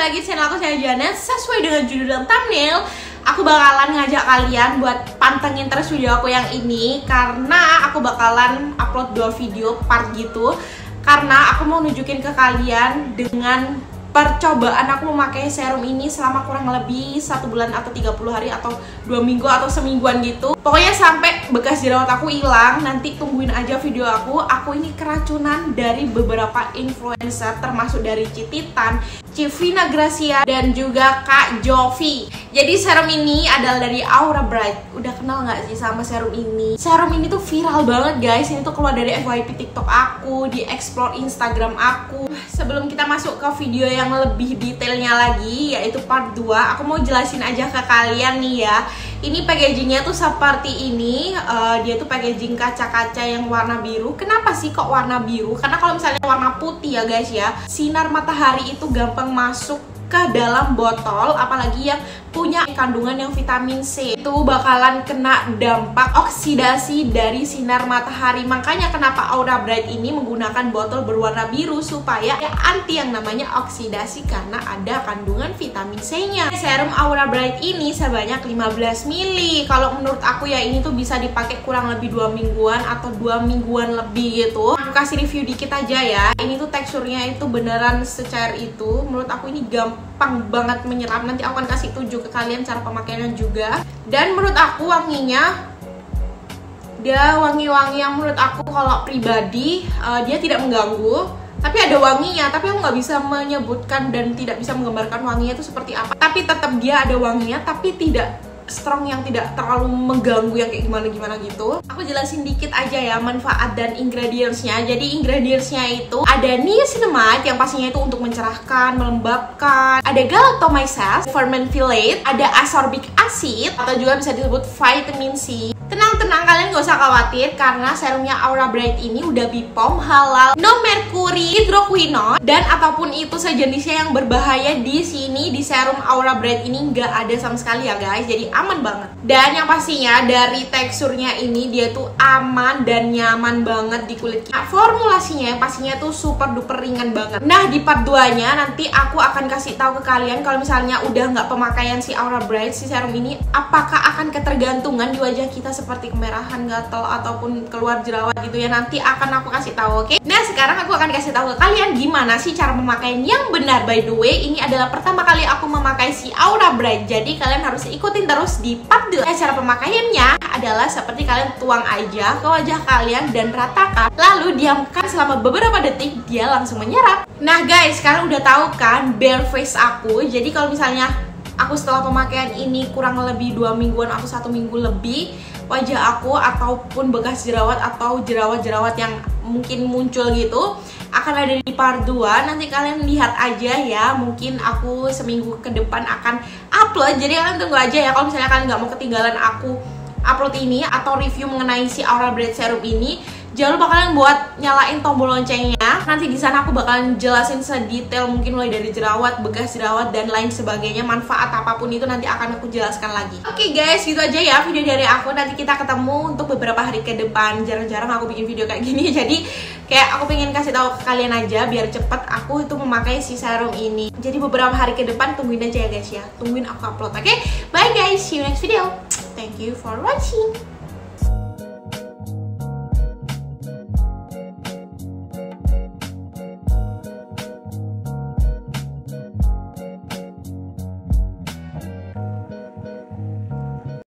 lagi channel aku saya Janet. Sesuai dengan judul dan thumbnail Aku bakalan ngajak kalian buat pantengin terus video aku yang ini Karena aku bakalan upload dua video part gitu. Karena aku mau nunjukin ke kalian dengan percobaan aku memakai serum ini selama kurang lebih satu bulan atau 30 hari atau dua minggu atau semingguan gitu. Pokoknya sampai bekas jerawat aku hilang nanti tungguin aja video aku. Aku ini keracunan dari beberapa influencer termasuk dari Cititan Civina Gracia dan juga Kak Jovi. Jadi serum ini adalah dari Aura Bright. Udah kenal nggak sih sama serum ini? Serum ini tuh viral banget guys. Ini tuh keluar dari FYP TikTok aku di explore Instagram aku. Sebelum kita masuk ke video yang lebih detailnya lagi yaitu part 2 aku mau jelasin aja ke kalian nih ya ini packagingnya tuh seperti ini uh, dia tuh packaging kaca-kaca yang warna biru. Kenapa sih kok warna biru? Karena kalau misalnya warna putih ya guys ya sinar matahari itu gampang masuk ke dalam botol apalagi yang punya kandungan yang vitamin C. Itu bakalan kena dampak oksidasi dari sinar matahari. Makanya kenapa Aura Bright ini menggunakan botol berwarna biru supaya ya anti yang namanya oksidasi karena ada kandungan vitamin C nya serum Aura Bright ini sebanyak 15 ml kalau menurut aku ya ini tuh bisa dipakai kurang lebih dua mingguan atau dua mingguan lebih gitu aku kasih review dikit aja ya. Ini tuh teksturnya itu beneran secair itu. Menurut aku ini gampang banget menyerap nanti aku akan kasih tunjuk ke kalian cara pemakaiannya juga. Dan menurut aku wanginya dia wangi-wangi yang menurut aku kalau pribadi uh, dia tidak mengganggu. Tapi ada wanginya tapi aku nggak bisa menyebutkan dan tidak bisa menggambarkan wanginya itu seperti apa. Tapi tetap dia ada wanginya tapi tidak strong yang tidak terlalu mengganggu yang kayak gimana-gimana gitu. Aku jelasin dikit aja ya manfaat dan ingredientsnya. Jadi ingredientsnya itu ada niacinamide yang pastinya itu untuk mencerahkan, melembabkan. Ada galactomyces, fermentylate, ada ascorbic acid atau juga bisa disebut vitamin C Tenang-tenang kalian gak usah khawatir karena serumnya Aura Bright ini udah BPOM halal, no mercury, hidroquinone dan apa pun itu sejenisnya yang berbahaya di sini di serum Aura Bright ini nggak ada sama sekali ya guys. Jadi aman banget. Dan yang pastinya dari teksturnya ini dia tuh aman dan nyaman banget di kulit kita. Formulasinya yang pastinya tuh super duper ringan banget. Nah di part 2 nya nanti aku akan kasih tahu ke kalian kalau misalnya udah nggak pemakaian si Aura Bright si serum ini apakah akan ketergantungan di wajah kita seperti kemerahan, gatal ataupun keluar jerawat gitu ya nanti akan aku kasih tahu oke. Okay? Nah sekarang aku akan kasih tahu ke kalian gimana sih cara pemakaian yang benar by the way ini adalah pertama kali aku memakai si Aura Bright jadi kalian harus ikutin terus di part 2 nah, cara pemakaiannya adalah seperti kalian tuang aja ke wajah kalian dan ratakan lalu diamkan selama beberapa detik dia langsung menyerap nah guys sekarang udah tahu kan bare face aku jadi kalau misalnya aku setelah pemakaian ini kurang lebih dua mingguan atau satu minggu lebih wajah aku ataupun bekas jerawat atau jerawat-jerawat yang mungkin muncul gitu akan ada di part 2 nanti kalian lihat aja ya mungkin aku seminggu ke depan akan upload. Jadi kalian tunggu aja ya kalau misalnya kalian nggak mau ketinggalan aku upload ini atau review mengenai si Aura Bright Serum ini Jangan lupa kalian buat nyalain tombol loncengnya. Nanti di sana aku bakalan jelasin sedetail mungkin mulai dari jerawat, bekas jerawat dan lain sebagainya. Manfaat apa pun itu nanti akan aku jelaskan lagi. Oke okay guys, gitu aja ya video dari aku. Nanti kita ketemu untuk beberapa hari ke depan. Jarang-jarang aku bikin video kayak gini. Jadi kayak aku pengen kasih tahu ke kalian aja biar cepet aku itu memakai si serum ini. Jadi beberapa hari ke depan tungguin aja ya guys ya. Tungguin aku upload. Oke? Okay? Bye guys, see you next video. Thank you for watching.